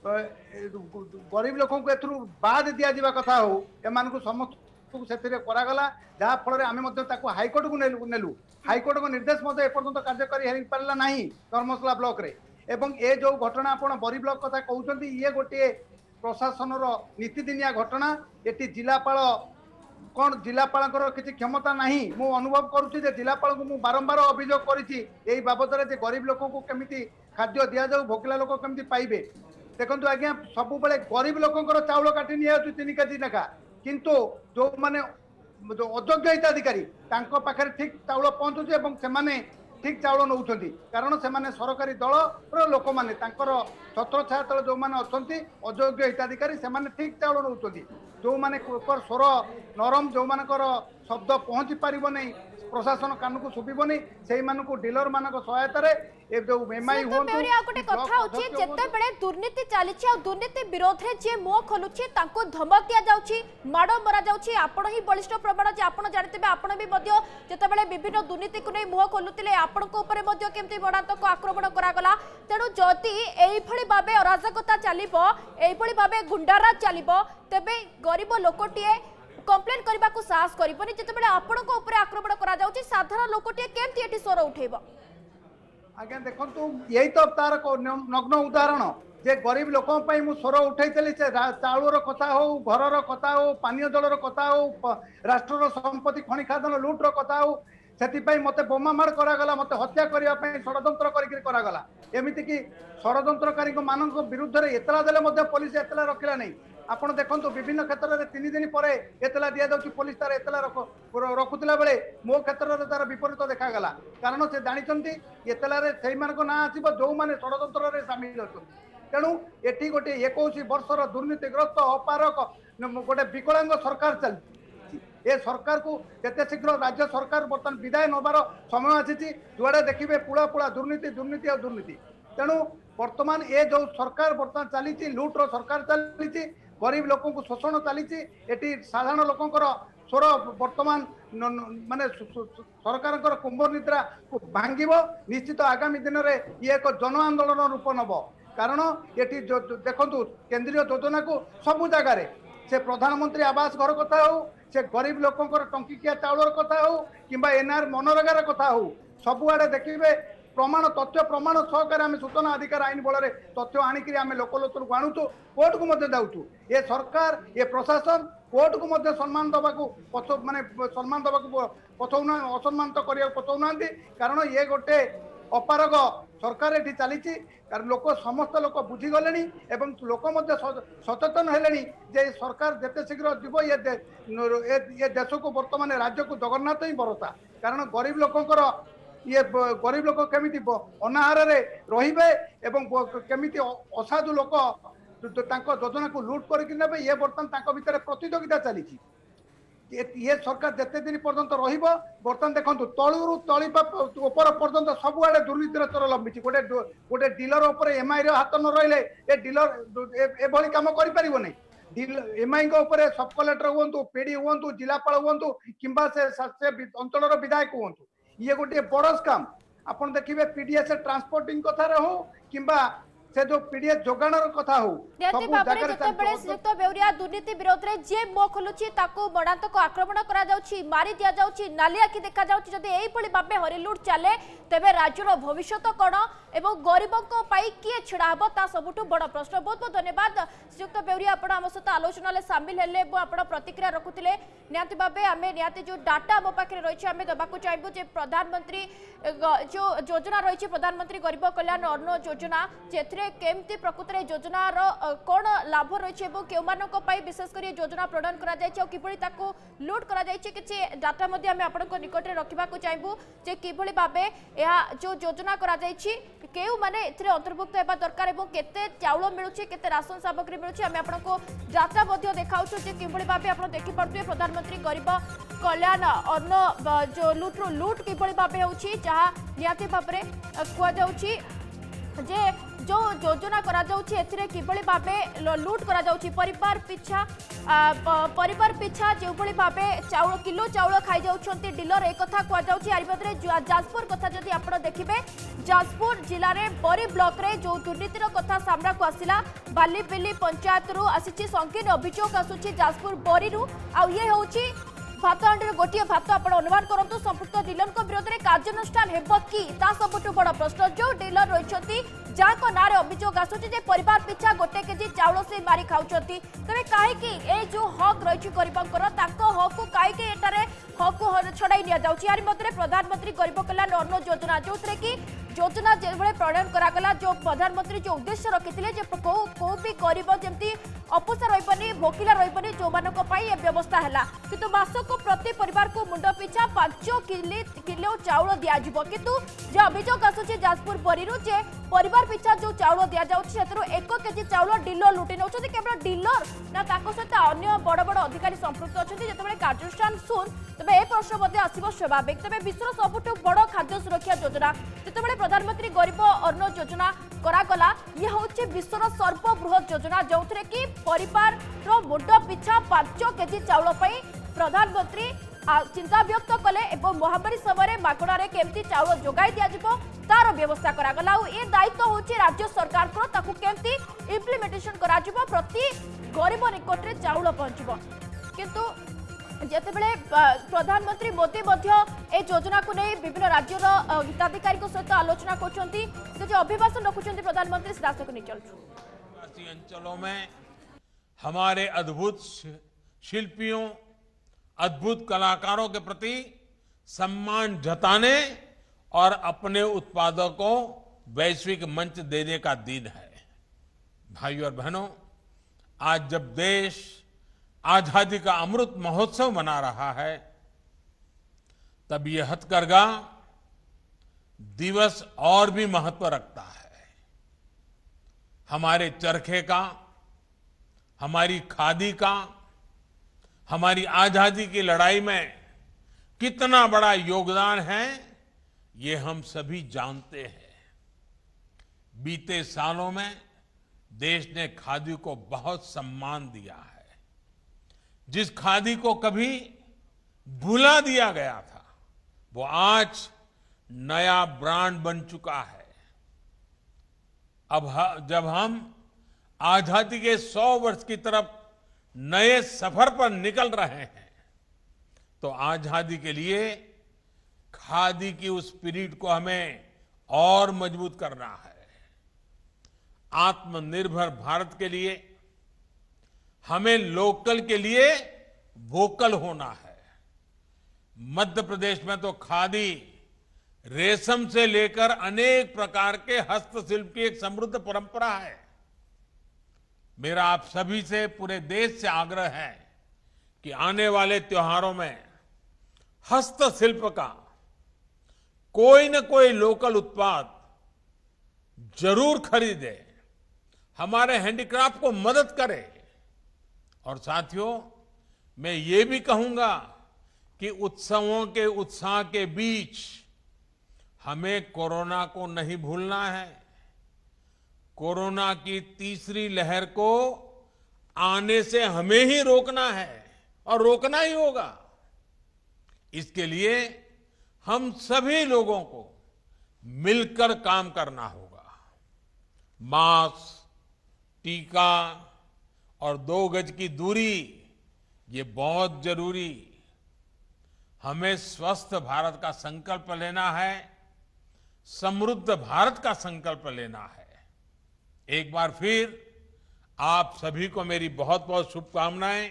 ଗରିବ ଲୋକଙ୍କୁ ଏଥିରୁ ବାଦ୍ ଦିଆଯିବା କଥା ହଉ ଏମାନଙ୍କୁ ସମସ୍ତଙ୍କୁ ସେଥିରେ କରାଗଲା ଯାହାଫଳରେ ଆମେ ମଧ୍ୟ ତାକୁ ହାଇକୋର୍ଟକୁ ନେଲୁ ହାଇକୋର୍ଟଙ୍କ ନିର୍ଦ୍ଦେଶ ମଧ୍ୟ ଏପର୍ଯ୍ୟନ୍ତ କାର୍ଯ୍ୟକାରୀ ହେଇପାରିଲା ନାହିଁ ଧର୍ମଶାଳା ବ୍ଲକରେ ଏବଂ ଏ ଯେଉଁ ଘଟଣା ଆପଣ ବରି ବ୍ଲକ କଥା କହୁଛନ୍ତି ଇଏ ଗୋଟିଏ ପ୍ରଶାସନର ନୀତିଦିନିଆ ଘଟଣା ଏଠି ଜିଲ୍ଲାପାଳ କ'ଣ ଜିଲ୍ଲାପାଳଙ୍କର କିଛି କ୍ଷମତା ନାହିଁ ମୁଁ ଅନୁଭବ କରୁଛି ଯେ ଜିଲ୍ଲାପାଳଙ୍କୁ ମୁଁ ବାରମ୍ବାର ଅଭିଯୋଗ କରିଛି ଏଇ ବାବଦରେ ଯେ ଗରିବ ଲୋକଙ୍କୁ କେମିତି ଖାଦ୍ୟ ଦିଆଯାଉ ଭୋକିଲା ଲୋକ କେମିତି ପାଇବେ ଦେଖନ୍ତୁ ଆଜ୍ଞା ସବୁବେଳେ ଗରିବ ଲୋକଙ୍କର ଚାଉଳ କାଟି ନିଆଯାଉଛି ତିନି କେଜି ଲେଖା କିନ୍ତୁ ଯେଉଁମାନେ ଅଯୋଗ୍ୟ ହିତାଧିକାରୀ ତାଙ୍କ ପାଖରେ ଠିକ୍ ଚାଉଳ ପହଞ୍ଚୁଛି ଏବଂ ସେମାନେ ଠିକ୍ ଚାଉଳ ନେଉଛନ୍ତି କାରଣ ସେମାନେ ସରକାରୀ ଦଳର ଲୋକମାନେ ତାଙ୍କର ଛତ୍ରଛାୟା ତଳେ ଯେଉଁମାନେ ଅଛନ୍ତି ଅଯୋଗ୍ୟ ହିତାଧିକାରୀ ସେମାନେ ଠିକ୍ ଚାଉଳ ନେଉଛନ୍ତି ଯେଉଁମାନେ ସ୍ୱର ନରମ ଯେଉଁମାନଙ୍କର ଶବ୍ଦ ପହଞ୍ଚି ପାରିବ ନାହିଁ প্রশাসন কানকু শুভিবনি সেই মানুষ ডিলর মানক সহায়তার এ যে এমআই হুঁতু মেরি আ গোটে কথা হচ্ছে যেতেবেলে দুর্নীতি চালিছে আর দুর্নীতি বিরোধে যে মুহ খোলুছে তাঙ্কু ধমক দিয়া যাচ্ছে মাড় মরা যাচ্ছে আপন হি বলিষ্ঠ প্রমাণ যে আপন জানিতেবে আপন বি মধ্য যেতেবেলে বিভিন্ন দুর্নীতি কু নেই মুহ খোলুতিলে আপনার উপরে মধ্য কেমতি বড়ান্তক আক্রমণ করা গলা তেণু যদি এইভাবে ভাবে অরাজকতা চালিব এইভাবে ভাবে গুন্ডারাজ চালিব গরিব লোকটিয়ে କମ୍ପ୍ଲେନ୍ କରିବାକୁ ସାହସ କରିବନି ଯେତେବେଳେ ଆପଣଙ୍କ ଉପରେ ଆକ୍ରମଣ କରାଯାଉଛି ସାଧାରଣ ଲୋକଟିଏ କେମିତି ଏଠି ସ୍ୱର ଉଠେଇବ ଆଜ୍ଞା ଦେଖନ୍ତୁ ଏଇ ତ ତାର ନଗ୍ନ ଉଦାହରଣ ଯେ ଗରିବ ଲୋକଙ୍କ ପାଇଁ ମୁଁ ସ୍ୱର ଉଠାଇଥିଲି ସେ ଚାଉଳର କଥା ହଉ ଘରର କଥା ହଉ ପାନୀୟ ଜଳର କଥା ହଉ ରାଷ୍ଟ୍ରର ସମ୍ପତ୍ତି ଖଣିଖାଦନ ଲୁଟ୍ର କଥା ହଉ ସେଥିପାଇଁ ମୋତେ ବୋମାମାଡ଼ କରାଗଲା ମୋତେ ହତ୍ୟା କରିବା ପାଇଁ ଷଡ଼ଯନ୍ତ୍ର କରିକିରି କରାଗଲା ଏମିତିକି ଷଡ଼ଯନ୍ତ୍ରକାରୀଙ୍କ ମାନଙ୍କ ବିରୁଦ୍ଧରେ ଏତଲା ଦେଲେ ମଧ୍ୟ ପୋଲିସ ଏତଲା ରଖିଲା ନାହିଁ ଆପଣ ଦେଖନ୍ତୁ ବିଭିନ୍ନ କ୍ଷେତ୍ରରେ ତିନି ଦିନ ପରେ ଏତଲା ଦିଆଯାଉଛି ପୋଲିସ ତାର ଏତଲା ରଖୁଥିଲା ବେଳେ ମୋ କ୍ଷେତ୍ରରେ ତାର ବିପରୀତ ଦେଖାଗଲା କାରଣ ସେ ଜାଣିଛନ୍ତି ଏତଲାରେ ସେଇମାନଙ୍କ ନାଁ ଆସିବ ଯେଉଁମାନେ ଷଡ଼ଯନ୍ତ୍ରରେ ସାମିଲ ଅଛନ୍ତି ତେଣୁ ଏଠି ଗୋଟିଏ ଏକୋଇଶ ବର୍ଷର ଦୁର୍ନୀତିଗ୍ରସ୍ତ ଅପାରକ ଗୋଟେ ବିକଳାଙ୍ଗ ସରକାର ଚାଲିଛି ଏ ସରକାରକୁ ଯେତେ ଶୀଘ୍ର ରାଜ୍ୟ ସରକାର ବର୍ତ୍ତମାନ ବିଦାୟ ନେବାର ସମୟ ଆସିଛି ଯୁଆଡ଼େ ଦେଖିବେ ପୁଳା ପୁଳା ଦୁର୍ନୀତି ଦୁର୍ନୀତି ଆଉ ଦୁର୍ନୀତି ତେଣୁ ବର୍ତ୍ତମାନ ଏ ଯେଉଁ ସରକାର ବର୍ତ୍ତମାନ ଚାଲିଛି ଲୁଟ୍ର ସରକାର ଚାଲିଛି গরিব লোকଙ୍କୁ ଶୋଷଣ ଚାଲିଛି ଏଠି ସାଧାରଣ ଲୋକଙ୍କର ସ୍ୱର ବର୍ତ୍ତମାନ ମାନେ ସରକାରଙ୍କର କୁମ୍ଭନିଦ୍ରାକୁ ଭାଙ୍ଗିବ ନିଶ୍ଚିତ ଆଗାମୀ ଦିନରେ ଇଏ ଏକ ଜନ ଆନ୍ଦୋଳନ ରୂପ ନେବ କାରଣ ଏଠି ଦେଖନ୍ତୁ କେନ୍ଦ୍ରୀୟ ଯୋଜନାକୁ ସବୁ ଜାଗାରେ ସେ ପ୍ରଧାନମନ୍ତ୍ରୀ ଆବାସ ଘର କଥା ହେଉ ସେ ଗରିବ ଲୋକଙ୍କର ଟଙ୍କିକିଆ ଚାଉଳର କଥା ହେଉ କିମ୍ବା ଏନ୍ଆର୍ ମନରେଗାର କଥା ହେଉ ସବୁଆଡ଼େ ଦେଖିବେ প্রমাণ তথ্য প্রমাণ সহকারে আমি সূচনা অধিকার আইন বলরে তথ্য আনিকি আমি লোকলোচনকু আনুতু কোর্টকু মধ্যে দেউছু এ সরকার এ প্রশাসন কোর্টকু মধ্যে সম্মান দেওয়া পছ মানে সম্মান দেওয়া পছৌ না অসম্মানিত করা পছৌ না কারণ ইয়ে গোটে অপারগ সরকার এটি চালিছি কারণ লোক সমস্ত লোক বুঝিগলে এবং লোক মধ্যে সচেতন হলে যে সরকার যেতে শীঘ্র যাব এ দেশকু বর্তমানে রাজ্যকু জগন্নাথ ହିଁ ভরসা কারণ গরিব লোকଙ୍କର ଇଏ ଗରିବ ଲୋକ କେମିତି ଅନାହାରରେ ରହିବେ ଏବଂ କେମିତି ଅସାଧୁ ଲୋକ ତାଙ୍କ ଯୋଜନାକୁ ଲୁଟ୍ କରିକି ନେବେ ଇଏ ବର୍ତ୍ତମାନ ତାଙ୍କ ଭିତରେ ପ୍ରତିଯୋଗିତା ଚାଲିଛି ଇଏ ସରକାର ଯେତେ ଦିନ ପର୍ଯ୍ୟନ୍ତ ରହିବ ବର୍ତ୍ତମାନ ଦେଖନ୍ତୁ ତଳୁରୁ ତଳି ଉପର ପର୍ଯ୍ୟନ୍ତ ସବୁଆଡ଼େ ଦୁର୍ନୀତିର ଚୋର ଲମ୍ବିଛି ଗୋଟେ ଗୋଟେ ଡିଲର ଉପରେ ଏମ୍ଆଇର ହାତ ନ ରହିଲେ ଏ ଡିଲର ଏଭଳି କାମ କରିପାରିବ ନାହିଁ ଏମ୍ଆଇଙ୍କ ଉପରେ ସବ୍ କଲେକ୍ଟର ହୁଅନ୍ତୁ ପିଡି ହୁଅନ୍ତୁ ଜିଲ୍ଲାପାଳ ହୁଅନ୍ତୁ କିମ୍ବା ସେ ଅଞ୍ଚଳର ବିଧାୟକ ହୁଅନ୍ତୁ ଇଏ ଗୋଟିଏ ବଡ଼ ସ୍କାମ୍ ଆପଣ ଦେଖିବେ ପିଡିଏସ୍ ଟ୍ରାନ୍ସପୋର୍ଟିଂ କଥାରେ ହଉ କିମ୍ବା সে যে পিডিএস যোগাণর কথা হোক নিহতি ভাবে যেতবে শ্রীযুক্ত বেউরিয়া দুর্নীতি বিরোধে যে মুহ খোলুছি তাকে মর্ণান্তক আক্রমণ করা যাচ্ছে মারি দিয়া যাচ্ছে নালি আখি দেখা যাচ্ছে যদি এইভাবে ভাবে হরিলুট চালে তেবে রাজ্যর ভবিষ্যৎ কোণ এবং গরিবঙ্ক পাই কিয়ে ছিড়া হব তা সবুঠু বড় প্রশ্ন বহুত বহুত ধন্যবাদ শ্রীযুক্ত বেউরিয়া আপনার আমার সহ আলোচনায় সামিল হলে এবং আপনার প্রতিক্রিয়া রাখুলে নিহতি ভাবে আমি নিহতি যে ডাটা আমার পাখে রয়েছে আমি দেওয়া চাইবু যে প্রধানমন্ত্রী যে যোজনা রয়েছে প্রধানমন্ত্রী গরিব কল্যাণ অন্ন যোজনা যে কেমতি প্রকৃতরে যোজনার কোণ লাভ রয়েছে এবং কেউমানক পাই বিশেষ করে যোজনা প্রণয়ন করা যাইছে ও কিভাবে তাকে লুট করা যাইছে কিছু ডাটা মধ্যে আমি আপনার নিকটে রাখবাকু চাইবু যে কিভাবে ভাবে এহা যে যোজনা করা যাইছে কেউ মানে এতে অন্তর্ভুক্ত হওয়া দরকার এবং কেতে চাউল মিলুছে কেতে রাসন সামগ্রী মিলুছে আমি আপনার ডাটা মধ্যে দেখাউছু যে কিভাবে ভাবে আপনার দেখিপারে প্রধানমন্ত্রী গরিব কল্যাণ অন্ন যে লুট্রু লুট কিভাবে ভাবে হচ্ছে যা নিহতি ভাবে কুযাচ্ছে যে যে যোজনা করা যাচ্ছে এতে কিভাবে ভাবে লুট করা যাচ্ছে পরিবার পিছা পরিবার পিছা যেভাবে ভাবে চাউল কিলো চাউল খাই যাচ্ছেন ডিলর একথা কুযাচ্ছে এর মধ্যে যাজপুর কথা যদি আপনার দেখবে যাজপুর জেলার বরি ব্লকরে যে দুর্নীতির কথা সামনাকু আসিলা বালিপিলি পঞ্চায়েতর আসিছে সংকীর্ণ অভিযোগ আসুচি যাজপুর বরিরু আউ ইয়ে হচ্ছে ভাতহাণ্ডির গোটিয়ে ভাত আপনার অনুমান করতু সম্পৃক্ত ডিলর বিরোধে কার্যানুষ্ঠান হব কি তা সবুঠ বড় প্রশ্ন যে ডিলর রয়েছেন যাঙ্ক নাঁরে অভিযোগ আসুচি যে পরিবার পিছা গোটে কেজি চাউল সে মারি খাওয়া তবে কী এই যে হক রয়েছে গরিবঙ্কর তাঁক হক কী এটার হক ছড়াই নিয়া যাচ্ছে ইয়ার মধ্যে প্রধানমন্ত্রী গরিব কল্যাণ অন্ন যোজনা যে কি যোজনা যেভাবে প্রণয়ন করা যে প্রধানমন্ত্রী যে উদ্দেশ্য রক্ষি যে কেউ কেউ বি গরিব যেমন অপসা রহবনি ভোকিলা রহবনি পাই এ ব্যবস্থা হেলা কিন্তু মাসক প্রতি পরিবার কো মুন্ড পিছা পাঁচ কিলো চাউল দিয়া দিয়াযিব কিন্তু যে অভিযোগ আসুছে যাজপুর পরিরু যে পরিবার পিছা যে চাউল দিয়া যাচ্ছে সেতু 1 কেজি চাউল ডিলর লুটি নেওয়া কেবল ডিলর না তাকো সহ অন্য বড় বড় অধিকারী সম্পৃক্ত অনেক যেতবেলে কার্যস্থান শুন তবে এই প্রশ্ন মধ্যে আসিব স্বাভাবিক তবে বিশ্বর সবুঠ বড় খাদ্য সুরক্ষা যোজনা যেতবেলে প্রধানমন্ত্রী গরিব অন্ন যোজনা করা গলা ইয়ে হচ্ছে বিশ্বর সর্ববৃহৎ যোজনা যে কি পরিবারর মুন্ড পিছা পাঁচ কেজি চাউল পাই প্রধানমন্ত্রী চিন্তা ব্যক্ত কলে এবং মহামারী সময় মাগণার কেমতি চাউল যোগাই দিয়া তার ব্যবস্থা করা এ দায়িত্ব হচ্ছে রাজ্য সরকারর তাকে কেমতি ইমপ্লিমেন্টেসন করা প্রতি গরিব নিকটে চাউল পঞ্চব কিন্তু যেতবে প্রধানমন্ত্রী মোদি এ যোজনা বিভিন্ন রাজ্যর হিতাধিকারী সহ আলোচনা করছেন যে অভিভাষণ রাখুন প্রধানমন্ত্রী সেটা চলছু हमारे अद्भुत शिल्पियों अद्भुत कलाकारों के प्रति सम्मान जताने और अपने उत्पादों को वैश्विक मंच देने का दिन है भाइयों और बहनों आज जब देश आजादी का अमृत महोत्सव मना रहा है तब यह हथकरघा दिवस और भी महत्व रखता है हमारे चरखे का हमारी खादी का हमारी आजादी की लड़ाई में कितना बड़ा योगदान है ये हम सभी जानते हैं बीते सालों में देश ने खादी को बहुत सम्मान दिया है जिस खादी को कभी भुला दिया गया था वो आज नया ब्रांड बन चुका है अब जब हम आजादी के सौ वर्ष की तरफ नए सफर पर निकल रहे हैं तो आजादी के लिए खादी की उस स्पिरिट को हमें और मजबूत करना है आत्मनिर्भर भारत के लिए हमें लोकल के लिए वोकल होना है मध्य प्रदेश में तो खादी रेशम से लेकर अनेक प्रकार के हस्तशिल्प की एक समृद्ध परंपरा है मेरा आप सभी से पूरे देश से आग्रह है कि आने वाले त्योहारों में हस्तशिल्प का कोई न कोई लोकल उत्पाद जरूर खरीदे हमारे हैंडीक्राफ्ट को मदद करे और साथियों मैं ये भी कहूंगा कि उत्सवों के उत्साह के बीच हमें कोरोना को नहीं भूलना है कोरोना की तीसरी लहर को आने से हमें ही रोकना है और रोकना ही होगा इसके लिए हम सभी लोगों को मिलकर काम करना होगा मास्क टीका और दो गज की दूरी ये बहुत जरूरी हमें स्वस्थ भारत का संकल्प लेना है समृद्ध भारत का संकल्प लेना है एक बार फिर आप सभी को मेरी बहुत बहुत शुभकामनाएं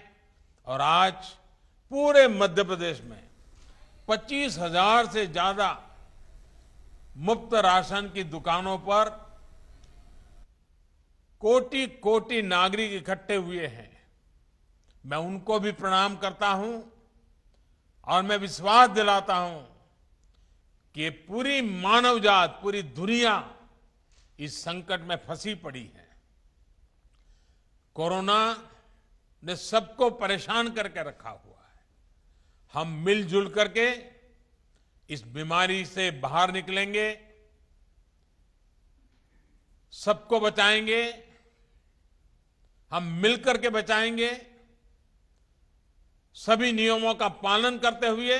और आज पूरे मध्य प्रदेश में पच्चीस हजार से ज्यादा मुफ्त राशन की दुकानों पर कोटि कोटि नागरिक इकट्ठे हुए हैं मैं उनको भी प्रणाम करता हूं और मैं विश्वास दिलाता हूं कि पूरी मानव जात पूरी दुनिया इस संकट में फंसी पड़ी है कोरोना ने सबको परेशान करके रखा हुआ है हम मिलजुल करके इस बीमारी से बाहर निकलेंगे सबको बचाएंगे हम मिलकर के बचाएंगे सभी नियमों का पालन करते हुए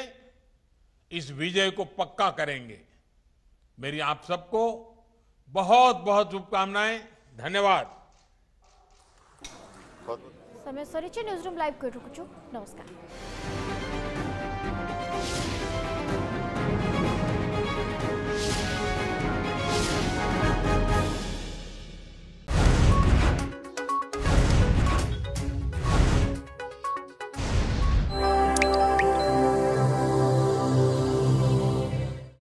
इस विजय को पक्का करेंगे मेरी आप सबको बहुत बहुत शुभकामनाएं धन्यवाद समय सोरीचे न्यूज रूम लाइव करू नमस्कार